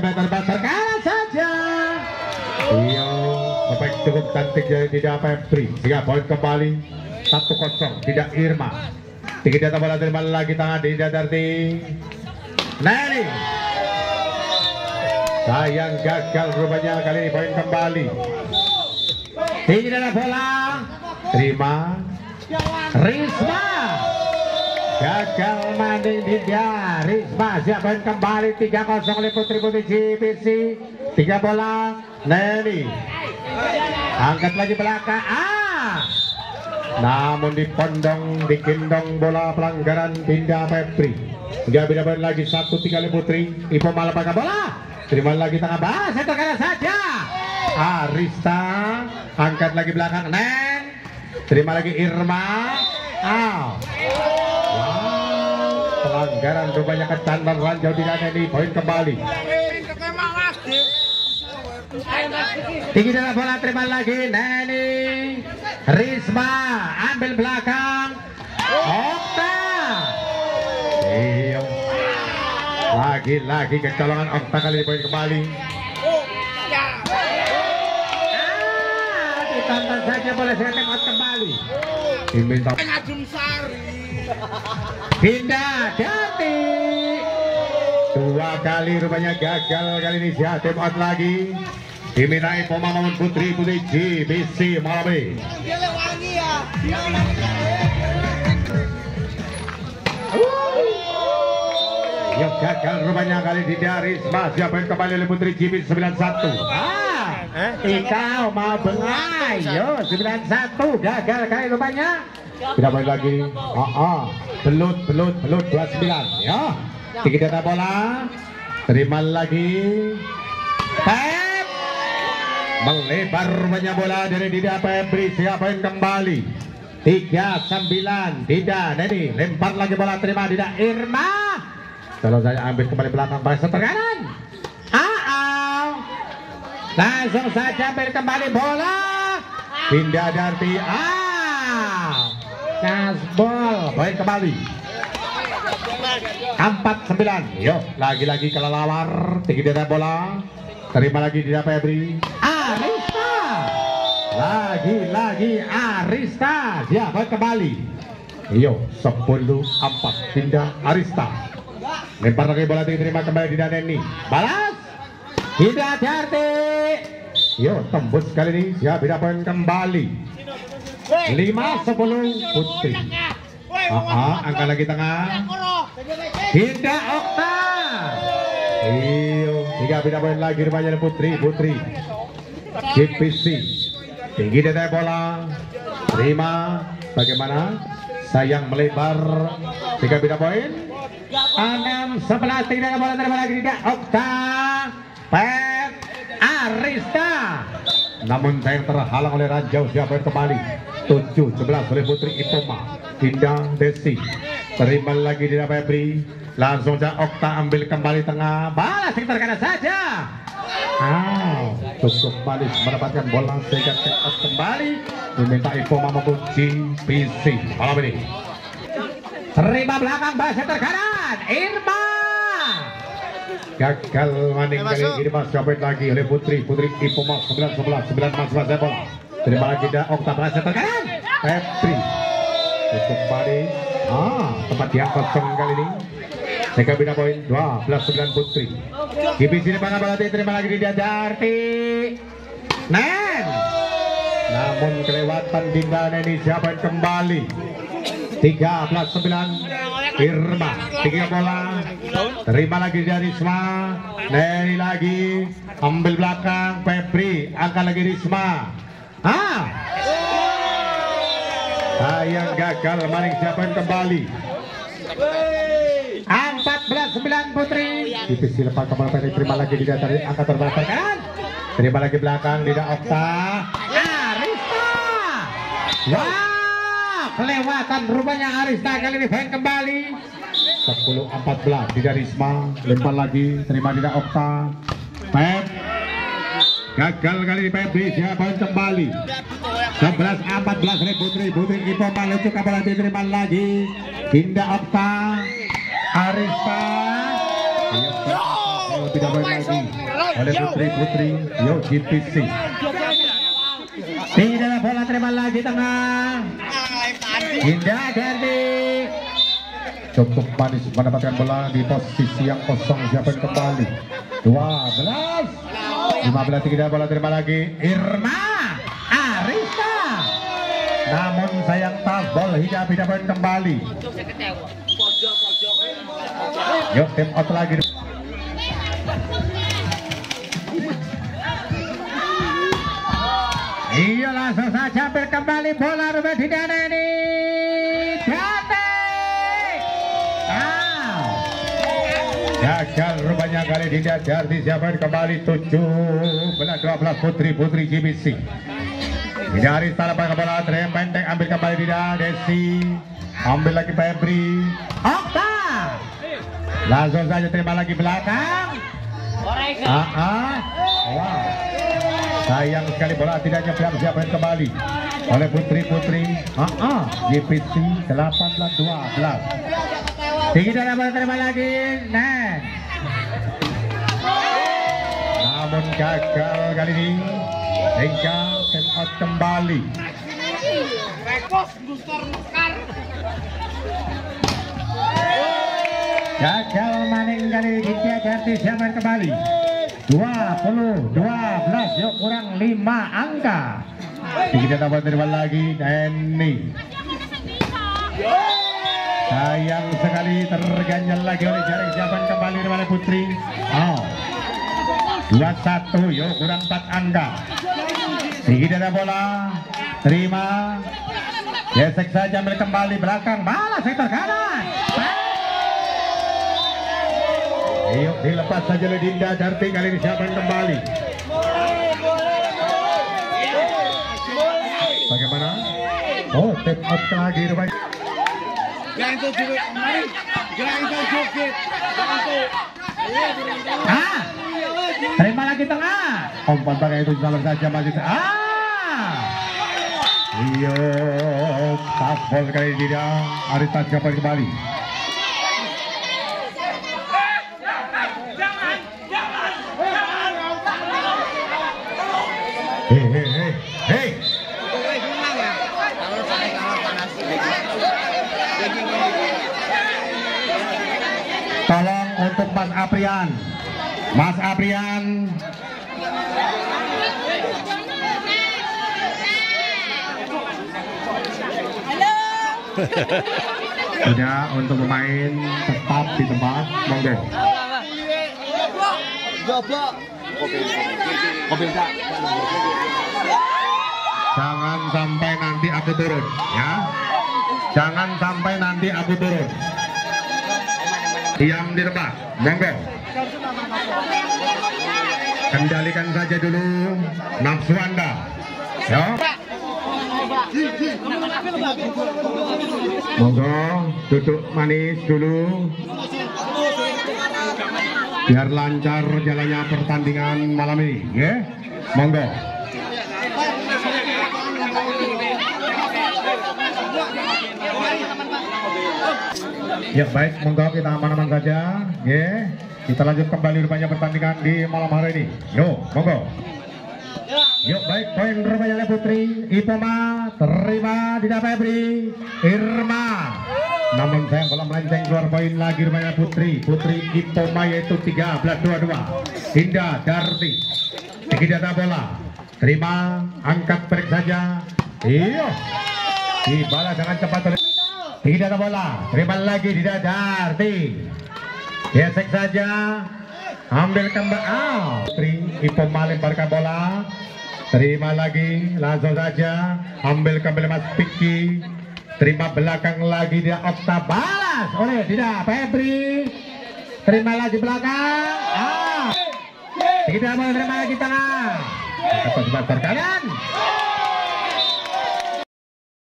terbang terkalah saja. Iya, sampai cukup cantik jadi tidak Febri. Sehingga poin kembali satu kosong tidak Irma. Tiga bola terima lagi tangan di Darti. Nelly. Sayang gagal rupanya kali ini poin kembali. Tinggi data bola. Terima. Risma. Gagal manding dia Risma siap main kembali. 3-0 oleh Putri Putri GBC Tiga bola. Nelly Angkat lagi belakang Ah! Namun dipondong Dikindong bola pelanggaran Dinda Febri. Dia beda main lagi. Satu tiga oleh Putri. Ipo malah pakai bola. Terima lagi tengah bawah Saya terkena saja. Arista Angkat lagi belakang. Neng. Terima lagi Irma. Wow, pelanggaran rupanya kecantan ranjau tidak ada di poin kembali. Tinggi dalam bola terima lagi Neni Risma ambil belakang. Okta Iya. Lagi-lagi kecolongan Okta kali ini poin kembali. Ah, Ditantang saja boleh saya tembak kembali. Diminta Ngajum Sari. Pindah Dati. Dua kali rupanya gagal kali ini Jatim out lagi. Diminai Poma Mamun Putri Putri GBC ya. Yang gagal rupanya kali di dari Siapa yang kembali oleh Putri GBC 91 Ah, Ikau mau bengai. Yo 91 gagal kali rupanya Tidak main lagi. Ah, ah. Belut, belut, belut. 29 Ya. Tinggi data bola. Terima lagi. Pep. Melebar rupanya bola dari Dida Pebri Siapa yang kembali? Tiga sembilan. Dida Neni. Lempar lagi bola. Terima Dida. Irma. Kalau saya ambil kembali belakang pada seter kanan. Ah, Langsung saja ambil kembali bola. Pindah Darti. Ah Kasbol Poin kembali. Empat sembilan. Yuk lagi-lagi kelelawar. Tinggi dada bola. Terima lagi di Febri. Arista. Lagi-lagi Arista. Siapa kembali. Yo, 10 4 pindah Arista. Lempar lagi bola diterima kembali di Neni balas. Tidak Darti Yo, tembus kali ini. Siap tidak poin kembali 5 10 Putri angkat lagi tengah. Tidak Okta. Iyo, tiga beda poin lagi rupanya Putri, Putri. GPC. Tinggi dada bola. Terima. Bagaimana? Sayang melebar. Tiga beda poin. Enam sebelas tiga bola terima lagi tidak Okta. Pep Arista. Namun saya terhalang oleh Rajau siapa yang kembali. 7 11 oleh Putri Ipoma. Dinda Desi terima lagi di Febri langsung saja Okta ambil kembali tengah balas sekitar kanan saja ah cukup manis mendapatkan bola sehingga take kembali diminta Ipoma maupun PC malam ini terima belakang balas sekitar kanan Irma gagal maning kali ini masuk lagi oleh Putri Putri Ipoma 9 11 9 masuk bola terima lagi dah Okta balas sekitar kanan Febri Cukup balik. Ah, tempat yang kosong kali ini. Sehingga bina poin 12 9 Putri. Gibi sini Bang Abalati terima lagi di Darti. Nen. Namun kelewatan Dinda Neni siapa yang kembali? 13 9 Irma tiga bola terima lagi dari Risma Neni lagi ambil belakang Febri angkat lagi Risma ah. Sayang gagal maning siapa yang kembali? 14 9 Putri. Divisi lepas kepala Peri terima lagi di dari angkat terbelakang kan Terima lagi belakang tidak Okta. Arista. Wah kelewatan rupanya Arista kali ini fan kembali. 10 14 tidak Risma. Lempar lagi terima tidak Okta. Pep gagal kali ini Pep siapa kembali 11 14 dari Putri Putri Ipo Malucu kabar diterima lagi Dinda Okta Arista Oh, tidak baik lagi oleh putri-putri Yo GPC. Tidak ada bola terima lagi tengah. Indah Derdi. Cukup manis mendapatkan bola di posisi yang kosong siapa yang kembali 12 15 tidak bola terima lagi. Irma Arista namun sayang tabol tidak poin kembali. Yuk tim out lagi. Iya langsung saja ambil kembali bola Ruben tidak ada ini Gagal rupanya kali tidak Jardi siapa yang kembali 7 belas 12 putri putri GBC dari pakai bola Trem pendek ambil kembali tidak Desi. Ambil lagi Febri Okta langsung saja terima lagi belakang. Ah, ah. wow sayang sekali bola tidak nyampe siapa yang kembali. Oleh putri-putri. Ah, ah. GPC 18 12 tinggi dalam terima lagi? Nen namun gagal kali ini hingga out kembali. Gagal maning kali Jati siapa yang kembali. 20 12 yuk kurang 5 angka. Kita dapat terima lagi? Denny sayang sekali terganjal lagi oleh jaring yang kembali oleh Putri. Oh. 21 yuk kurang 4 angka. Tinggi dada bola. Terima. Gesek saja ambil kembali belakang. Balas sektor kanan. Yuk dilepas saja oleh Dinda Darti. Kali ini yang kembali. Bagaimana? Oh tip out lagi rupanya Jangan tuh juga mari. Jangan joget. Jangan tuh. ah terima lagi tengah umpan pakai itu salah saja masih ah Iyo, tampol kali tidak. Arita siapa yang kembali? Hei, untuk Mas Aprian. Mas Aprian. Tidak untuk pemain tetap di tempat. Monggo. Jangan sampai nanti aku turun, ya. Jangan sampai nanti aku turun. Diam di tempat, monggo. Kendalikan saja dulu nafsu Anda. Ya. Monggo, duduk manis dulu. Biar lancar jalannya pertandingan malam ini, ya. Monggo. Ya baik, monggo kita aman-aman saja. Ya, kita lanjut kembali rupanya pertandingan di malam hari ini. Yo, monggo. Yuk baik poin rupanya Putri Ipoma terima tidak Febri. Irma. Namun saya bola melenceng keluar poin lagi rupanya Putri. Putri Ipoma yaitu 13-22 Indah Darti. Tinggi data bola. Terima angkat break saja. Iyo dibalas dengan cepat oleh tinggi data bola. Terima lagi tidak Darti gesek saja. Ambil kembali ah Putri Ipoma lemparkan bola. Terima lagi. Langsung saja. Ambil kembali Mas Piki. Terima belakang lagi dia Okta balas. Oleh tidak Febri. Terima lagi belakang. Ah. Tidak mau terima lagi tengah. Dapat kanan